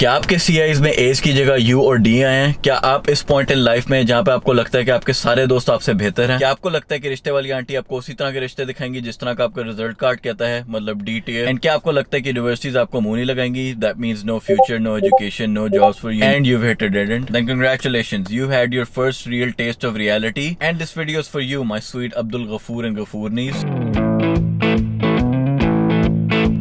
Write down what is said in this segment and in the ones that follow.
क्या आपके सी में एज की जगह यू और डी आए हैं? क्या आप इस पॉइंट इन लाइफ में जहाँ पे आपको लगता है कि आपके सारे दोस्त आपसे बेहतर हैं? क्या आपको लगता है कि रिश्ते वाली आंटी आपको उसी तरह के रिश्ते दिखाएँगी जिस तरह का आपका रिज़ल्ट कार्ड कहता है मतलब डी टी एंड क्या आपको लगता है कि यूनिवर्सिटीज आपको मुँह नहीं लगाएँगी? That means no future no education no job for you and you hit dead end then congratulation you had your first real test of reality and this video for you my sweet Abdul Ghafoor and Ghafoor knees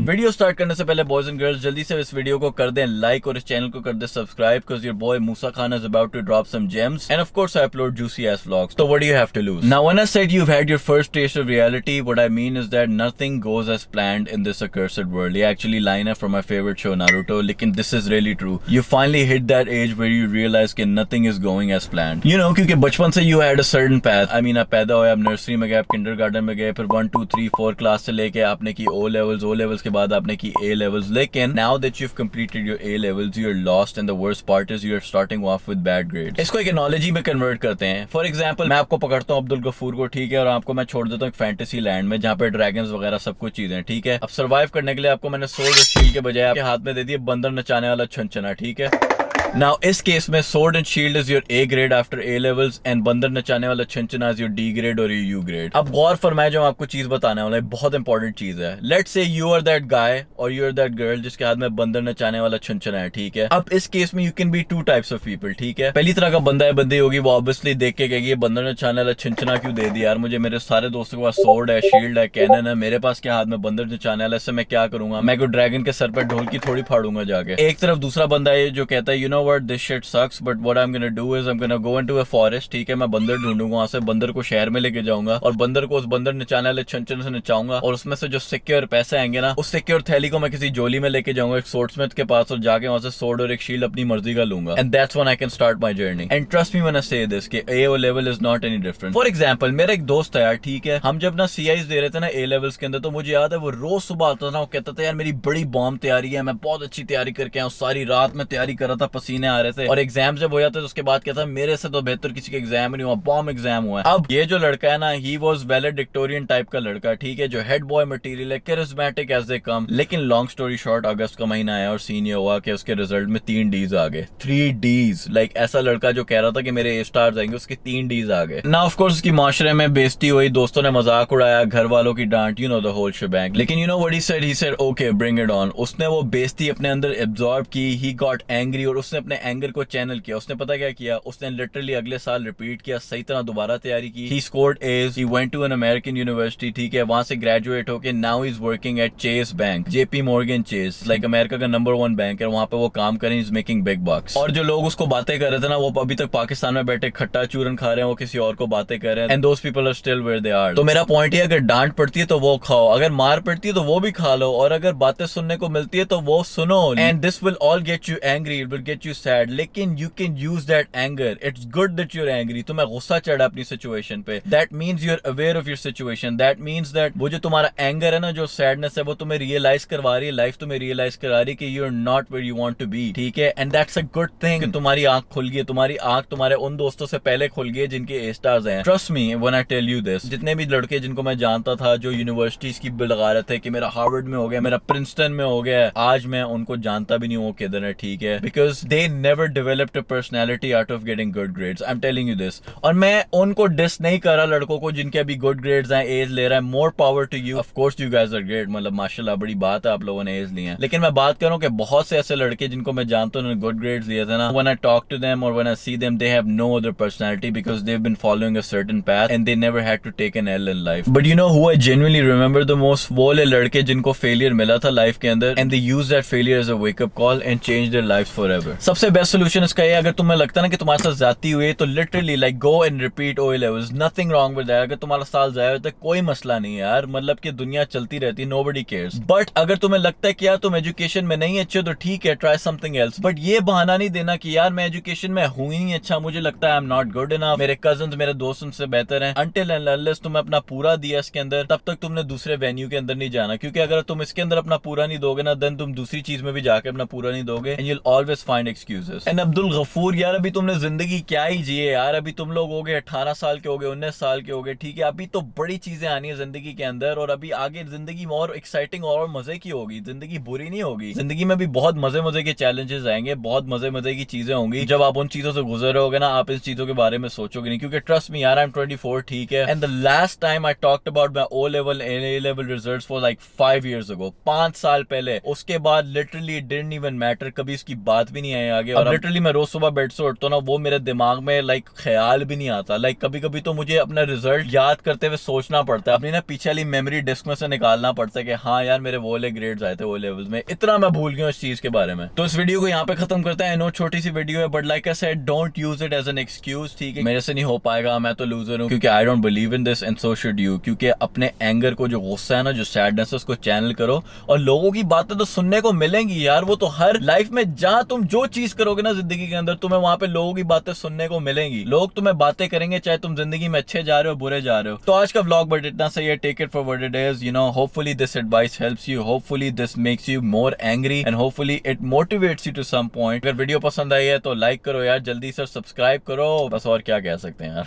video start करने से पहले boys and girls जल्दी से इस video को कर दें like और इस चैनल को कर दें subscribe because your boy Musa Khan is about to drop some gems and of course I upload juicy ass vlogs तो what you have to lose now when I said you had your first test of reality what I mean is that nothing goes as planned in this accursed world ये actually line है from my favourite show Naruto लेकिन this is really true you finally hit that edge where you realise कि nothing is going as planned you know क्योंकि बचपन से you had a certain path I mean आप पैदा हुए, आप nursery में गए, आप किंडरगार्टन में गए, फिर 1 2 3 4 क्लास से लेके आपने की ओ लेवल्स ओ लेवल्स के आपने की ए लेवल्स लेकिन now that you have completed your A levels you are lost and the worst part is you are starting off with bad grade इसको एक एनोलॉजी में कन्वर्ट करते हैं. For example मैं आपको पकड़ता हूँ अब्दुल गफूर को, ठीक है, और आपको मैं छोड़ देता हूँ फैंटेसी लैंड में जहाँ पे ड्रैगन वगैरह सब कुछ चीज़ें ठीक है? अब सर्वाइव करने के लिए आपको मैंने सोल्ड शील के बजाय आपके हाथ में दे दिए बंदर नचाने वाला छनछना, ठीक है? नाउ इस केस में sword and shield is your A grade after A levels and बंदर नचाने वाला छंचना इज़ योर डी ग्रेड और यू ग्रेड अब गौर फरमाए जो मैं आपको चीज़ बताने वाला है बहुत इंपॉर्टेंट चीज़ है। लेट से यू आर दैट गाय और यू आर दैट गर्ल जिसके हाथ में बंदर नचाने वाला छंचना है, ठीक है? अब इस केस में you can be two types of people ठीक है? पहली तरह का बंदा है, बंदी होगी, वो ऑब्वियसली देख के कहेगी बंदर नचाने वाला छंचना क्यों दे दिया यार? मुझे मेरे सारे दोस्तों के पास सोर्ड है शील्ड है कैनन है, मेरे पास क्या हाथ में बंदर नचाने वाला इससे मैं क्या करूँगा? मैं कोई ड्रैगन के सर पर ढोल की थोड़ी फाड़ूँगा जाके। एक तरफ़ दूसरा बंदा है जो कहता है you know word this shit sucks, but what I'm gonna do is I'm gonna go into a forest, ठीक है, मैं बंदर ढूंढूँगा वहाँ से, बंदर को शहर में लेके जाऊँगा, और बंदर को उस बंदर नचाने वाले छन से नचाऊँगा, और उसमें से जो सिक्योर पैसे आएँगे ना, उस सिक्योर थैली को मैं किसी जोली में लेके जाऊँगा, एक सोर्ट्समिथ के पास, और जाके वहाँ से सोर्ड और एक शील्ड अपनी मर्ज़ी का लूँगा and that's one I can start my journey and trust me मैंने से दिस के A level is not any different for example मेरा एक दोस्त है यार, ठीक है, हम जब ना सी दे रहे थे ना ए लेवल्स के अंदर तो मुझे याद है वो रोज सुबह आता था, वो कहता था, यार मेरी बड़ी बॉम्ब तैयारी है, मैं बहुत अच्छी तैयारी करके आऊँ सारी रात में तैयारी कर रहा था पसीने आ रहे थे। और एग्ज़ाम जब हो जाते उसके बाद था, मेरे से तो बेहतर किसी का एग्ज़ाम नहीं हुआ बॉम एग्ज़ाम हुआ अब ये जो लड़का है ना ही वॉज़ वेलेडिक्टोरियन टाइप का लड़का, ठीक है, जो हेड बॉय मटीरियल है कैरिज्मेटिक एज ए कम लेकिन लॉन्ग स्टोरी शॉर्ट अगस्त का महीना आया और सीन ये हुआ कि उसके रिज़ल्ट में तीन डीज आ गए। थ्री डीज लाइक ऐसा लड़का जो कह रहा था कि मेरे ए स्टार आएँगे, उसके तीन डीज आ गए। ना ऑफकोर्स उसकी माशरे में बेजती हुई, दोस्तों ने मज़ाक उड़ाया घर वालों की डांट you know the whole bank लेकिन you know what he said he said okay bring it on उसने वो बेजती अपने अंदर एब्जॉर्ब की ही गॉट एंग्री और उसने अपने एंगर को चैनल किया, उसने पता क्या किया? उसने लिटरली अगले साल रिपीट किया, सही तरह दोबारा तैयारी की। He scored A's he went to an American university ठीक है, वहाँ से ग्रेजुएट होकर now is working at Chase bank JP Morgan Chase like America का नंबर वन बैंक है, वहाँ पे वो काम करें इज़ मेकिंग बिग बॉक्स और जो लोग उसको बातें कर रहे थे ना, वो अभी तक पाकिस्तान में बैठे, खट्टा चूरन खा रहे हैं, वो किसी और को बातें कर रहे हैं and those people are still where they are तो मेरा पॉइंट ये, अगर डांट पड़ती है तो वो खाओ, अगर मार पड़ती है तो वो भी खा लो, और अगर बातें सुनने को मिलती है तो वो सुनो। And this will all get you angry will get you sad लेकिन you can use that anger it's good that you're angry तुम्हें गुस्सा चढ़ा अपनी सिचुएशन पे. That means you're aware of your situation that means that वो जो तुम्हारा anger है ना, जो सैडनेस है, वो तुम्हें रियलाइज़ करवा रही है. लाइफ तुम्हें रियलाइज़ करा रही है कि you are not where you want to be ठीक है? And that's a good thing तुम्हारी आँख खुल गई तुम्हारी आँख तुम्हारे उन दोस्तों से पहले खुल गई जिनके ए स्टार्स हैं. Trust me when I tell you this जितने भी लड़के जिनको मैं जानता था जो यूनिवर्सिटीज की लगा रहे थे कि मेरा हार्वर्ड में हो गया, मेरा प्रिंसटन में हो गया आज मैं उनको जानता भी नहीं हूँ किधर है, ठीक है? Because they never developed a personality out of getting good grades I am telling you this और मैं उनको डिस नहीं कर रहा लड़कों को जिनके अभी गुड ग्रेड्स हैं एज ले रहा है more power to you of course you guys are great मतलब माशाल्लाह, बड़ी बात है आप लोगों ने एज लिए हैं। लेकिन मैं बात करूँ कि बहुत से ऐसे लड़के जिनको मैं जानता हूँ, उन्होंने गुड ग्रेड्स लिए थे ना when I talk to them और when I see them they have no other personality because they have been following a certain path and they never had to take an L in life but you know who I genuinely remember the most वो ले लड़के जिनको failure मिला था life के अंदर and they use that failure as a wake up call and change their life forever सबसे best solution इसका ये अगर तुम्हें लगता ना कि तुम्हारे साथ जाती हुई तो literally like go and repeat O levels nothing wrong with अगर तुम्हारा साल जाया होता है कोई मसला नहीं यार। मतलब कि दुनिया चलती रहती है नो बडी केयर्स बट अगर तुम्हें लगता है कि यार तुम एजुकेशन में नहीं अच्छे तो ठीक है ट्राई समथिंग एल्स बट ये बहाना नहीं देना कि यार मैं एजुकेशन में हूँ ही नहीं अच्छा मुझे लगता है I am not good enough मेरे कज़न मेरे दोस्त उनसे बेहतर है. अंटिल एंड तुम्हें अपना पूरा दिया इसके अंदर, तब तक तुमने दूसरे वेन्यू के अंदर नहीं जाना। क्योंकि अगर तुम इसके अंदर अपना पूरा नहीं दोगे ना देन तुम दूसरी चीज़ में भी जाकर अपना पूरा नहीं दोगे and you'll always find excuses. And Abdul Ghafoor यार अभी तुमने ज़िंदगी क्या ही जी है यार अभी तुम लोग हो गए अठारह साल के हो गए, उन्नीस साल के हो गए, ठीक है? अभी तो बड़ी चीज़ें आनी है ज़िंदगी के अंदर और अभी आगे ज़िंदगी और एक्साइटिंग और मज़े की होगी। ज़िंदगी बुरी नहीं होगी। ज़िंदगी में भी बहुत मज़े मज़े के चैलेंजेस आएँगे, बहुत मज़े मज़े की चीज़ें होंगी। जब आप उन चीज़ों से गुजर रहे होगे ना, आप इस चीज़ों के बारे में सोचोगे नहीं, क्योंकि ट्रस्ट मी यार आई एम ट्वेंटी ठीक है? And the last time I talked about my O level and A level result for like five years ago पाँच साल पहले। उसके बाद लिटरली डिडंट इवन मैटर कभी उसकी बात भी नहीं आई। आगे और लिटरली मैं रोज सुबह बेड से उठता ना वो मेरे दिमाग में लाइक ख्याल भी नहीं आता। लाइक कभी कभी तो मुझे अपना रिज़ल्ट याद करते हुए सोचना पड़ता है। अपनी ना पीछे वाली मेमोरी डिस्क में से निकालना पड़ता है कि हाँ यार मेरे वो ले ग्रेड आए थे वो लेवल में। इतना मैं भूल गया इस चीज़ के बारे में। तो इस वीडियो को यहाँ पे खत्म करते हैं। नो छोटी सी वीडियो है but like I said don't use it as an excuse ठीक है? मेरे से नहीं हो पाएगा मैं तो लूजर हूँ क्योंकि I don't believe in this and so should you क्योंकि अपने एंगर को जो गुस्सा है ना जो सैडनेस है उसको चैनल करो। और लोगों की बातें तो सुनने को मिलेंगी यार वो तो हर लाइफ में जहाँ तुम जो चीज़ करोगे ना ज़िंदगी के अंदर तुम्हें वहाँ पे लोगों की बातें सुनने को मिलेंगी। लोग तुम्हें बातें करेंगे चाहे तुम ज़िंदगी में अच्छे जा रहे हो बुरे जा रहे हो। तो आज का ब्लॉग बट इतना सही है take it for word it is you know hopefully this advice helps you hopefully this makes you more angry and hopefully it motivates you to some point अगर वीडियो पसंद आई है तो लाइक करो यार जल्दी से सब्सक्राइब करो। बस और क्या कह सकते हैं यार.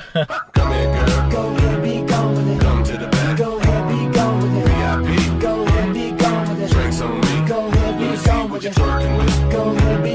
Go ahead, be gone with it.